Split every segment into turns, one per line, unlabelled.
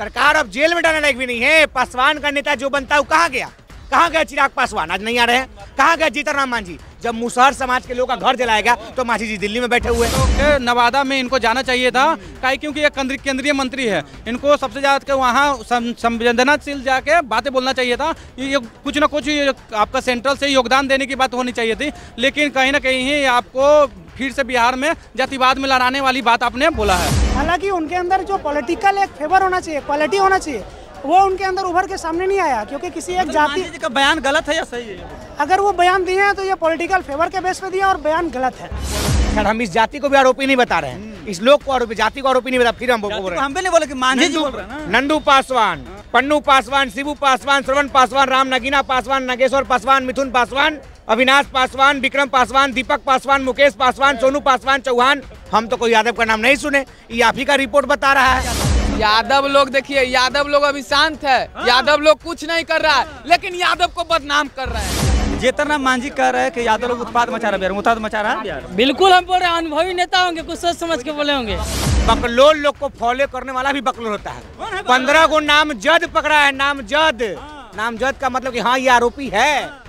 सरकार अब जेल में डालने लायक भी नहीं है। पासवान का नेता जो बनता है वो कहाँ गया? कहाँ गया चिराग पासवान? आज नहीं आ रहे हैं। कहाँ गया जीतन राम मांझी? जब मुसहर समाज के लोग का घर जलाएगा तो मांझी जी दिल्ली में बैठे हुए
के नवादा में इनको जाना चाहिए था। काहे? क्योंकि ये केंद्रीय मंत्री है। इनको सबसे ज़्यादा वहाँ संवेदनाशील जाके बातें बोलना चाहिए था। ये कुछ ना कुछ आपका सेंट्रल से योगदान देने की बात होनी चाहिए थी। लेकिन कहीं ना कहीं आपको फिर से बिहार में जातिवाद में लड़ाने वाली बात आपने बोला है।
हालाँकि उनके अंदर जो पॉलिटिकल एक फेवर होना चाहिए क्वालिटी होना चाहिए वो उनके अंदर उभर के सामने नहीं आया क्योंकि किसी एक जाति
का बयान गलत है या सही है?
अगर वो बयान दिए हैं तो ये पॉलिटिकल फेवर के बेस पे दिया और बयान गलत है।
खैर हम इस जाति को भी आरोपी नहीं बता रहे हैं। इस लोग को आरोपी जाति को आरोपी नहीं बता फिर हम बोल रहे हैं।
हम भी नहीं बोले कि मांझी जी बोल रहे हैं
नंदू पासवान पन्नू पासवान शिबू पासवान श्रवण पासवान राम नगीना पासवान नगेश्वर पासवान मिथुन पासवान अविनाश पासवान विक्रम पासवान दीपक पासवान मुकेश पासवान सोनू पासवान चौहान हम तो कोई यादव का नाम नहीं सुने। ये आप ही का रिपोर्ट बता रहा है।
यादव लोग देखिए यादव लोग अभी शांत है। यादव लोग कुछ नहीं कर रहा है लेकिन यादव को बदनाम कर रहे हैं।
जेतन मांझी कह रहे हैं कि यादव लोग उत्पाद मचा रहे हैं बिहार उत्पाद मचा रहा है
बिल्कुल हम बोल रहे हैं अनुभवी नेता होंगे कुछ सोच समझ के बोले होंगे।
बकलोल लोग को फॉलो करने वाला भी बकलोल होता है। पंद्रह गो नाम जद पकड़ा है नाम जद नाम जद का मतलब कि हाँ ये आरोपी है।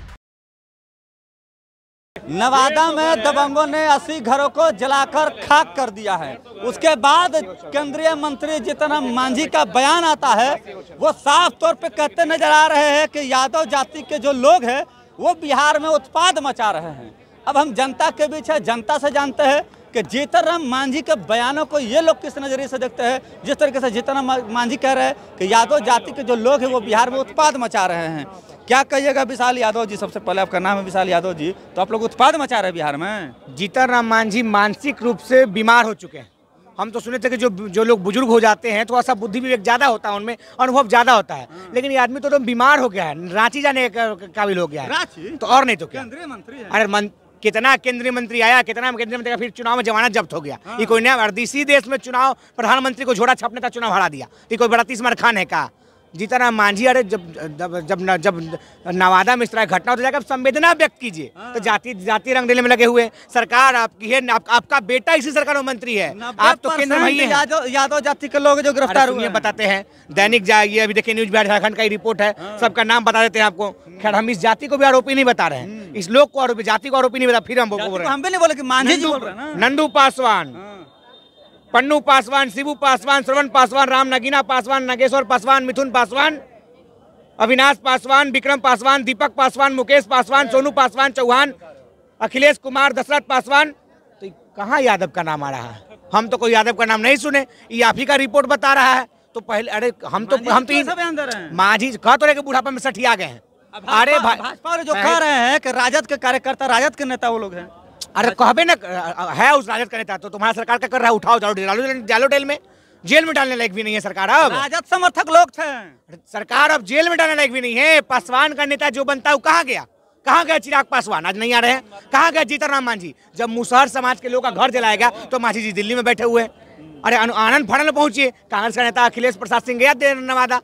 नवादा में दबंगों ने 80 घरों को जलाकर खाक कर दिया है। उसके बाद केंद्रीय मंत्री जितना मांझी का बयान आता है, वो साफ़ तौर पे कहते नज़र आ रहे हैं कि यादव जाति के जो लोग हैं, वो बिहार में उत्पाद मचा रहे हैं। अब हम जनता के बीच है, जनता से जानते हैं कि जीतन राम मांझी के बयानों को ये लोग किस नज़रिए से देखते हैं जिस तरीके से जीतन राम मांझी कह रहे हैं कि यादव जाति के जो लोग हैं वो बिहार में उत्पाद मचा रहे हैं। क्या कहिएगा विशाल यादव जी? सबसे पहले आपका नाम है विशाल यादव जी तो आप लोग उत्पाद मचा रहे हैं बिहार में।
जीतन राम मांझी मानसिक रूप से बीमार हो चुके हैं। हम तो सुने थे कि जो जो लोग बुज़ुर्ग हो जाते हैं थोड़ा सा बुद्धि विवेक ज़्यादा होता है उनमें अनुभव ज़्यादा होता है। लेकिन ये आदमी तो, तो बीमार हो गया है रांची जाने का काबिल हो गया है।
रांची?
तो और नहीं तो क्या?
केंद्रीय मंत्री है।
अरे कितना केंद्रीय मंत्री आया कितना केंद्रीय मंत्री का फिर चुनाव में जमानत जब्त हो गया। ये कोई नया इसी देश में चुनाव प्रधानमंत्री को झोड़ा छापने का चुनाव हरा दिया। ये कोई बड़ा तीस मरखान है का? जीतन मांझी अरे जब जब जब न, जब नवादा में इस तरह घटना हो तो जाकर संवेदना व्यक्त कीजिए। तो जाति जाति रंग देने में लगे हुए सरकार आपकी है आप, आपका बेटा इसी सरकार में मंत्री है। आप तो केंद्र में ही
यादव यादव जाति के लोग जो गिरफ़्तार हुए हैं।
बताते हैं। दैनिक जाइए अभी देखिए न्यूज़ बिहार झारखंड का ही रिपोर्ट है। सबका नाम बता देते हैं आपको। खैर हम इस जाति को भी आरोपी नहीं बता रहे हैं। इस लोग को आरोपी जाति को आरोपी नहीं बता फिर हम बोल रहे हैं।
हम भी नहीं बोले कि मांझी जी बोल रहे हैं ना।
नंदू पासवान। पन्नू पासवान शिबू पासवान श्रवण पासवान राम नगीना पासवान नगेश्वर पासवान मिथुन पासवान अविनाश पासवान विक्रम पासवान दीपक पासवान मुकेश पासवान सोनू पासवान चौहान अखिलेश कुमार दशरथ पासवान। तो कहाँ यादव का नाम आ रहा है? हम तो कोई यादव का नाम नहीं सुने। ये आप ही का रिपोर्ट बता रहा है। तो पहले अरे हम तो हम तो माझी कह तो रहे कि बुढ़ापा में सठिया गए हैं? अरे
भाजपा जो कह रहे हैं कि राजद के कार्यकर्ता राजद के नेता वो लोग हैं।
अरे कहबे ना है उस राजद का नेता तो तुम्हारा सरकार क्या कर रहा है? उठाओ जाओ डालो डालो जेल में। जेल में डालने लायक भी नहीं है सरकार अब।
राजद समर्थक लोग थे।
सरकार अब जेल में डालने लायक भी नहीं है। पासवान का नेता जो बनता है वो कहाँ गया? कहाँ गया चिराग पासवान? आज नहीं आ रहे हैं। कहाँ गया जीतन राम मांझी? जब मुसहर समाज के लोग का घर जलाया गया तो मांझी जी दिल्ली में बैठे हुए अरे आनंद फड़न पहुंचिए। कांग्रेस का नेता अखिलेश प्रसाद सिंह गया नवादा।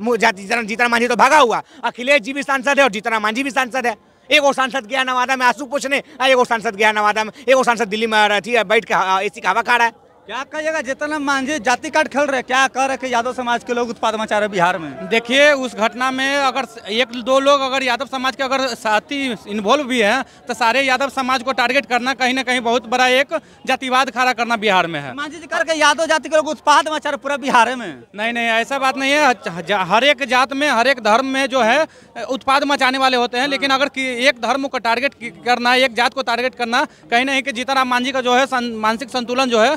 जीतन जीतन मांझी तो भागा हुआ। अखिलेश जी भी सांसद है और जीतन राम मांझी भी सांसद है। एगो सांसद गया नवादा में, आँसू पूछने। और एगो सांसद गया नवादा में। एगो सांसद दिल्ली में रहती है। बैठ के एसी का हवा खा रहा है।
क्या कहिएगा जितना मांझी जाति कार्ड खेल रहे क्या कह रहे कि यादव समाज के लोग उत्पाद मचा रहे बिहार में?
देखिए उस घटना में अगर एक दो लोग अगर यादव समाज के अगर साथी इन्वॉल्व भी हैं तो सारे यादव समाज को टारगेट करना कहीं ना कहीं बहुत बड़ा एक जातिवाद खड़ा करना बिहार में है।
मांझी जी कह रहे यादव जाति के लोग उत्पाद मचा रहे पूरा बिहार में।
नहीं नहीं ऐसा बात नहीं है। हर एक जात में हर एक धर्म में जो है उत्पाद मचाने वाले होते हैं लेकिन अगर एक धर्म को टारगेट करना एक जात को टारगेट करना कहीं ना कहीं जीताराम मांझी का जो है मानसिक संतुलन जो है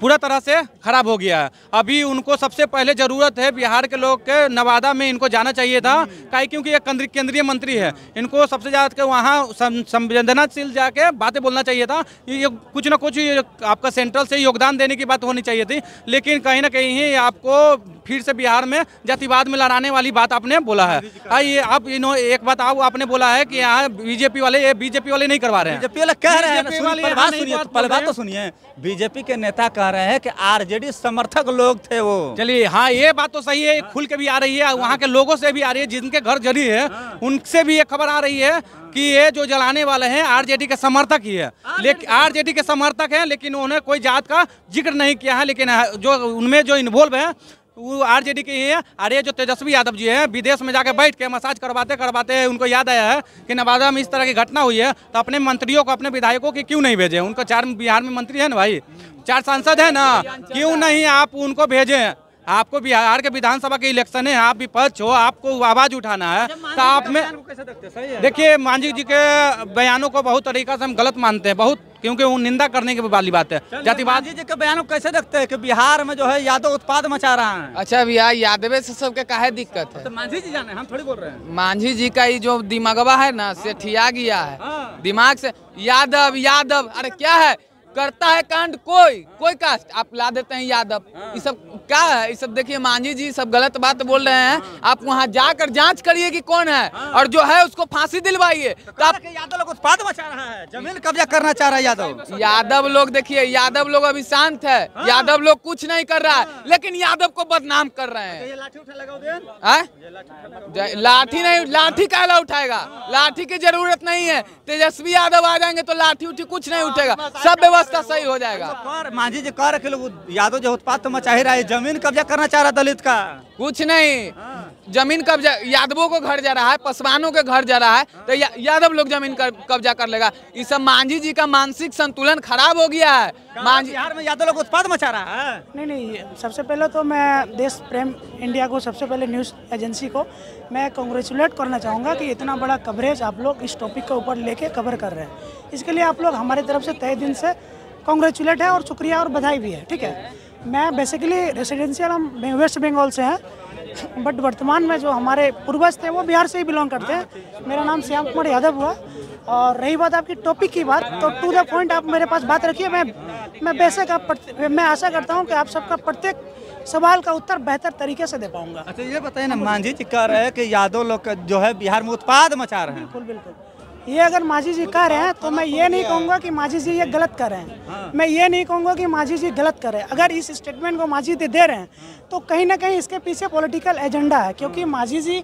पूरा तरह से खराब हो गया है। अभी उनको सबसे पहले ज़रूरत है बिहार के लोग के नवादा में इनको जाना चाहिए था। काहे? क्योंकि ये केंद्रीय केंद्रीय मंत्री है। इनको सबसे ज़्यादा के वहाँ संवेदनाशील जाके बातें बोलना चाहिए था। ये कुछ ना कुछ आपका सेंट्रल से योगदान देने की बात होनी चाहिए थी। लेकिन कहीं ना कहीं आपको फिर से बिहार में जातिवाद में लड़ाने वाली बात आपने बोला है। हाँ, ये आप इन्हों एक बात आप आपने बोला है कि यहाँ बीजेपी वाले ये बीजेपी वाले नहीं करवा रहे हैं।
बीजेपी वाले कह रहे हैं
वाले
तो सुनिए। बीजेपी के नेता कह रहे हैं कि आरजेडी समर्थक लोग थे वो।
चलिए हाँ ये बात तो सही है खुल के भी आ रही है वहाँ के लोगों से भी आ रही है जिनके घर जली है उनसे भी ये खबर आ रही है कि ये जो जलाने वाले हैं आरजेडी के समर्थक ही है। लेकिन आरजेडी के समर्थक हैं लेकिन उन्होंने कोई जात का ज़िक्र नहीं किया है लेकिन जो उनमें जो इन्वॉल्व है वो आरजेडी के ही है। और ये जो तेजस्वी यादव जी हैं, विदेश में जाके बैठ के मसाज करवाते करवाते उनको याद आया है कि नवादा में इस तरह की घटना हुई है तो अपने मंत्रियों को, अपने विधायकों की क्यों नहीं भेजे? उनको चार बिहार में मंत्री है ना भाई? चार सांसद है ना? क्यों नहीं आप उनको भेजें? आपको बिहार के विधानसभा के इलेक्शन है आप विपक्ष हो आपको आवाज़ उठाना है। तो आप में देखिए मांझी जी के बयानों को बहुत तरीका से हम गलत मानते हैं बहुत क्योंकि वो निंदा करने की वाली बात है। जातिवाद
जी के बयान को कैसे देखते हैं कि बिहार में जो है यादव उत्पाद मचा रहा है?
अच्छा भैया यादवे से सबके काहे दिक्कत है?
तो मांझी जी जाने हम थोड़ी बोल रहे हैं।
मांझी जी का ये जो दिमागवा है ना से ठिया गया है। दिमाग से यादव यादव अरे क्या है? करता है कांड कोई कोई कास्ट आप ला देते हैं यादव। ये सब क्या है? ये सब देखिए मांझी जी सब गलत बात बोल रहे हैं। आप वहाँ जाकर जाँच करिए कि कौन है। और जो है उसको फांसी दिलवाइए। तो आप
यादव लोग उत्पाद मचा रहा है? ज़मीन कब्जा करना चाह रहा है यादव।
यादव लोग देखिए यादव लोग अभी शांत है। यादव लोग कुछ नहीं कर रहा है। लेकिन यादव को बदनाम कर रहे हैं।
लाठी?
ज- लाठी नहीं लाठी काला उठाएगा। लाठी की ज़रूरत नहीं है। तेजस्वी यादव आ जाएँगे तो लाठी उठी कुछ नहीं उठेगा। सब व्यवस्था सही हो जाएगा।
कर मांझी जी कह रहे लोग यादव जो उत्पाद तो मचा ही रहा है ज़मीन कब्जा करना चाह रहा है दलित का।
कुछ नहीं। ज़मीन कब्जा यादवों को घर जा रहा है पसवानों के घर जा रहा है तो या, यादव लोग ज़मीन कर, कब्जा कर लेगा। ये सब मांझी जी का मानसिक संतुलन खराब हो गया है। मांझी
बिहार में यादव लोग उत्पाद मचा रहा है?
नहीं नहीं सबसे पहले तो मैं देश प्रेम इंडिया को सबसे पहले न्यूज़ एजेंसी को मैं कॉन्ग्रेचुलेट करना चाहूँगा कि इतना बड़ा कवरेज आप लोग इस टॉपिक के ऊपर लेके कवर कर रहे हैं। इसके लिए आप लोग हमारी तरफ़ से तय दिन से कॉन्ग्रेचुलेट है और शुक्रिया और बधाई भी है ठीक है? मैं बेसिकली रेसिडेंशियल हम वेस्ट बंगाल से हैं। बट वर्तमान में जो हमारे पूर्वज थे वो बिहार से ही बिलोंग करते हैं। मेरा नाम श्याम कुमार यादव हुआ। और रही बात आपकी टॉपिक की बात तो टू द पॉइंट आप मेरे पास बात रखिए। मैं मैं बेशक आप मैं आशा करता हूँ कि आप सबका प्रत्येक सवाल का उत्तर बेहतर तरीके से दे पाऊँगा।
अच्छा ये बताइए ना मांझी जी कह रहे हैं कि यादव लोग जो है बिहार में उत्पाद मचा रहे हैं।
बिल्कुल बिल्कुल। ये अगर माझी जी कह रहे हैं तो मैं ये नहीं कहूँगा कि माझी जी ये गलत कर रहे हैं। मैं ये नहीं कहूँगा कि माझी जी गलत कर रहे हैं। अगर इस स्टेटमेंट को माझी जी दे रहे हैं तो कहीं ना कहीं इसके पीछे पॉलिटिकल एजेंडा है क्योंकि माझी जी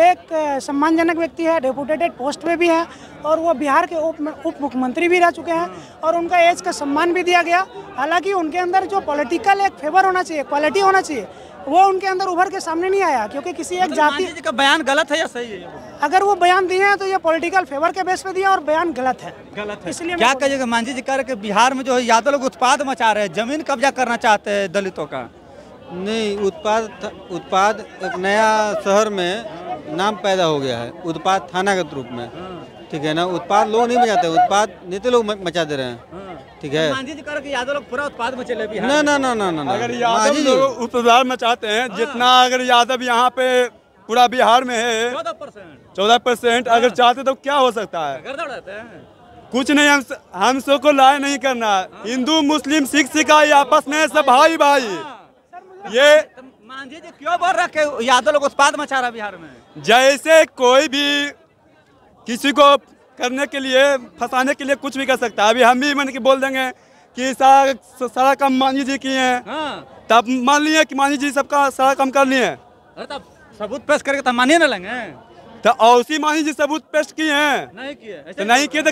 एक सम्मानजनक व्यक्ति है डेपुटेटेड पोस्ट पे भी हैं और वो बिहार के उप उप मुख्यमंत्री भी रह चुके हैं और उनका एज का सम्मान भी दिया गया। हालाँकि उनके अंदर जो पॉलिटिकल एक फेवर होना चाहिए क्वालिटी होना चाहिए वो उनके अंदर उभर के सामने नहीं आया क्योंकि किसी एक जाति
का बयान गलत है या सही है
अगर वो बयान दिए हैं तो ये पॉलिटिकल फेवर के बेस पे दिया और बयान गलत है।
गलत है।
इसलिए
क्या कहिएगा मांझी जी कह रहे हैं कि बिहार में जो है यादव लोग उत्पाद मचा रहे हैं ज़मीन कब्जा करना चाहते हैं दलितों का?
नहीं उत्पाद उत्पाद एक नया शहर में नाम पैदा हो गया है उत्पाद थाना के रूप में। ठीक है ना? उत्पाद लोग नहीं मचाते उत्पाद नीति लोग मचा दे रहे हैं। ठीक है।
जी कह हैं यादव लोग पूरा उत्पाद मचेले बिहार
ना ना ना ना ना ना।
अगर यादव
जी,
लोग उपद्रव में चाहते हैं। जितना अगर यादव यहाँ पे पूरा बिहार में है
चौदह परसेंट।
चौदह परसेंट अगर चाहते तो क्या हो सकता है?
हैं।
कुछ नहीं हम हम सबको लाए नहीं करना। हिंदू मुस्लिम सिख सिखाई आपस में सब भाई भाई। ये
तो मांझी जी क्यों बोल रहे हैं यादव लोग उत्पाद मचा रहा बिहार में?
जैसे कोई भी किसी को करने के लिए फंसाने के लिए कुछ भी कर सकता है। अभी हम भी मन के बोल देंगे कि सारा सारा काम मांझी जी किए हैं।
हाँ।
तब मान लिए कि मांझी जी सबका सारा काम कर लिए
अरे तब सबूत पेश करके तो हम मानिए ना लेंगे।
तो औसी मांझी जी सबूत पेश किए हैं?
नहीं किए।
तो नहीं किए तो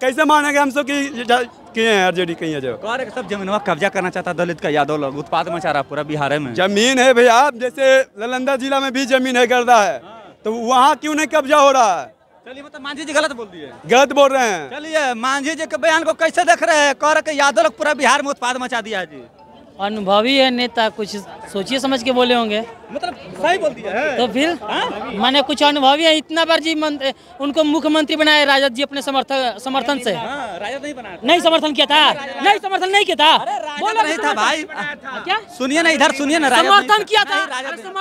कैसे मानेंगे हम सब जा- किए हैं आरजेडी हैं जो?
कह कि सब जमीनवा कब्जा करना चाहता है दलित का यादव लोग उत्पाद मचा रहा है पूरा बिहार में।
ज़मीन है भैया जैसे नालंदा जिला में भी ज़मीन है गर्दा है। तो वहाँ क्यों नहीं कब्जा हो रहा है?
चलिए मतलब मांझी जी गलत बोल दिए।
गलत बोल रहे हैं।
चलिए मांझी जी के बयान को कैसे देख रहे हैं? कह रहे यादव लोग पूरा बिहार में उत्पाद मचा दिया है जी।
अनुभवी है नेता कुछ सोचिए समझ के बोले होंगे।
मतलब सही बोल दिया है।
तो फिर? माने कुछ अनुभवी है इतना बार जी मंत- उनको मुख्यमंत्री बनाए राजद जी अपने समर्थन समर्थन से।
हाँ, राजद नहीं बना
नहीं समर्थन किया था? नहीं समर्थन नहीं किया था?
बोलो नहीं था भाई।
क्या?
सुनिए ना इधर सुनिए ना
समर्थन किया था?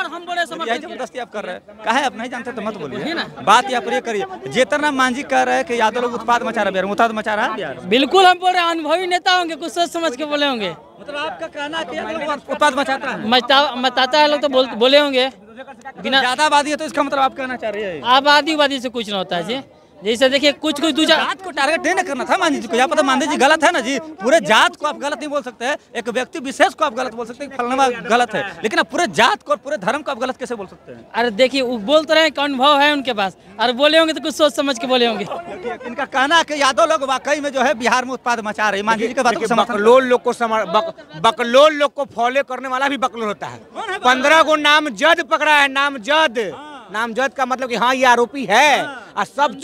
हम बोले
ज़बरदस्ती आप कर रहे हैं। कहा है? आप नहीं जानते तो मत बोलिए। बात यहाँ पर ये करिए जेतना मांझी कह रहे हैं कि यादव लोग उत्पाद मचा रहा है बिहार उत्पाद मचा रहा है।
बिल्कुल हम बोल रहे हैं अनुभवी नेता होंगे कुछ सोच समझ के बोले होंगे।
मतलब आपका कहना है कि उत्पाद मचाता है।
है लोग तो बोल, बोले होंगे। बिना
ज़्यादा आबादी है तो इसका मतलब आप कहना चाह रहे हैं।
आबादी वादी से कुछ ना होता है जी। जैसे देखिए कुछ कुछ दूसरा
जात को टारगेट नहीं ना करना था मांझी जी को। यहाँ पर तो जी गलत है ना जी? पूरे जात को आप गलत नहीं बोल सकते हैं। एक व्यक्ति विशेष को आप गलत बोल सकते हैं कि गलत है। लेकिन आप पूरे जात को और पूरे धर्म को आप गलत कैसे बोल सकते हैं?
अरे देखिए वो बोल तो रहे हैं अनुभव है उनके पास। और बोले होंगे तो कुछ सोच समझ के बोले होंगे।
इनका कहना है कि यादव लोग वाकई में जो है बिहार में उत्पाद मचा रहे हैं। मांझी जी के बातों को
देखिए,
समर्थन
बकलोल लोग को बकलोल लोग को फॉलो करने वाला भी बकलोल होता है। पंद्रह गो नाम जद पकड़ा है नाम जद। नाम जद का मतलब की हाँ ये आरोपी है। और सब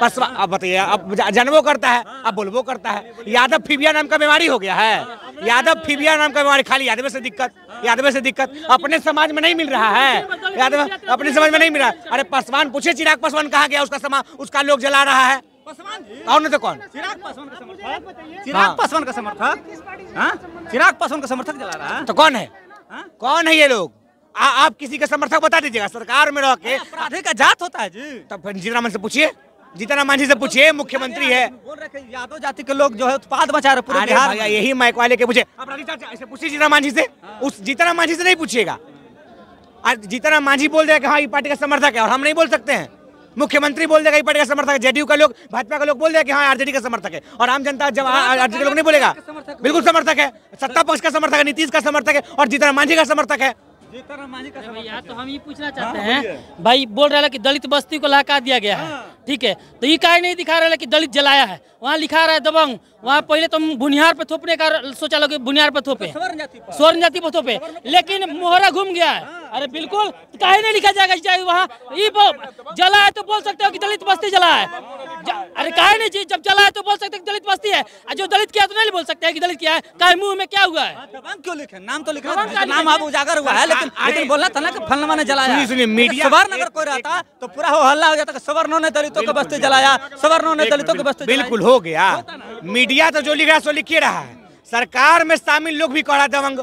पसवा अब बताइए अब ज- जानबो करता है अब बोलबो करता है। यादव फीबिया नाम का बीमारी हो गया है। यादव फीबिया नाम का बीमारी खाली यादव से दिक्कत यादव से दिक्कत। अपने समाज में नहीं मिल रहा है। यादव अपने समाज में नहीं मिल रहा है। अरे पासवान पूछे चिराग पासवान कहा गया उसका समाज उसका लोग जला रहा है। कौन नहीं तो कौन?
चिराग पासवान का समर्थक। चिराग पासवान का समर्थक? हाँ? चिराग पासवान का समर्थक जला रहा है।
तो कौन है? कौन है ये लोग? आ, आप किसी का समर्थक बता दीजिएगा सरकार में रह के।
अपराधी का जात होता है जी।
तब जीतन से पूछिए। जीतन मांझी से पूछिए मुख्यमंत्री है।
बोल रहे कि यादव जाति के लोग जो है उत्पाद मचा रहे पूरे बिहार
यही माइक वाले के पूछे ऐसे पूछिए जीतन मांझी से। उस जीतन मांझी से नहीं पूछिएगा। आज जीतन मांझी बोल देगा कि हाँ ये पार्टी का समर्थक है और हम नहीं बोल सकते हैं। मुख्यमंत्री बोल देगा ये पार्टी का समर्थक है जेडीयू का लोग भाजपा का लोग बोल देगा कि हाँ आरजेडी का समर्थक है। और आम जनता जब आरजेडी के लोग नहीं बोलेगा। बिल्कुल समर्थक है। सत्ता पक्ष का समर्थक है नीतीश का समर्थक है और जीतन मांझी का समर्थक है।
भैया तो हम ये पूछना चाहते हैं। भाई बोल रहा है कि दलित बस्ती को लहका दिया गया है। ठीक है तो ये काय नहीं दिखा रहा है कि दलित जलाया है। वहाँ लिखा रहा है दबंग। वहाँ पहले तो बुनियार पे थोपने का सोचा लोग बुनियार पे थोपे। स्वर्ण जाति पे थोपे। लेकिन मोहरा घूम गया है। अरे बिल्कुल काहे नहीं लिखा जाएगा वहाँ। ये जला है तो बोल सकते हो कि दलित बस्ती जला है। अरे कहा नहीं जी जब जला है तो बोल सकते दलित बस्ती है। जो दलित किया तो नहीं बोल सकते हैं कि दलित किया है। काहे मुँह में क्या हुआ है?
क्यों लिखे? नाम तो लिखा नाम अब उजागर हुआ है लेकिन लेकिन बोलना था ना कि फलनमा ने जलाया।
सुनिए, मीडिया-
सवर्ण अगर कोई रहता तो पूरा हो हल्ला हो जाता सवर्णों ने दलितों के बस्ती जलाया सवर्णों ने दलितों के बस्ती
बिल्कुल हो गया। मीडिया तो जो लिख रहा है सो लिख ही रहा है। सरकार में शामिल लोग भी रहा दबंग।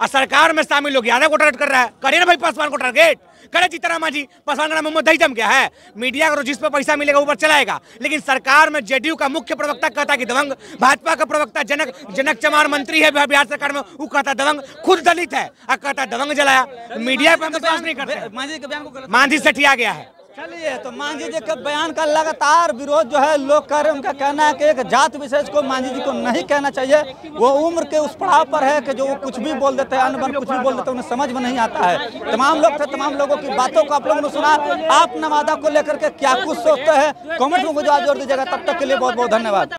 और सरकार में शामिल लोग यादव को टारगेट कर रहा है। करे ना भाई पासवान को टारगेट करे जीतन मांझी पासवान का मोहम्मद दहीजम क्या है? मीडिया को जिस पर पैसा मिलेगा ऊपर चलाएगा। लेकिन सरकार में जेडीयू का मुख्य प्रवक्ता कहता है कि दबंग भाजपा का प्रवक्ता जनक जनक चमार मंत्री है बिहार सरकार में वो कहता दबंग खुद दलित है। और कहता दबंग जलाया। मीडिया पर हम विश्वास नहीं करते।
मांझी
मांझी सठिया गया है।
चलिए तो मांझी जी के बयान का लगातार विरोध जो है, लोग कर रहे हैं, उनका कहना है कि एक जात विशेष को मांझी जी को नहीं कहना चाहिए। वो उम्र के उस पड़ाव पर है कि जो वो कुछ भी बोल देते हैं अनबन कुछ भी बोल देते हैं, उन्हें समझ में नहीं आता है। तमाम लोग थे, तमाम लोगों की बातों को आप लोगों ने सुना। आप नवादा को लेकर के क्या कुछ सोचते हैं? कॉमेंट में मुझे ज़ोर दीजिएगा। तब तक के लिए बहुत बहुत धन्यवाद।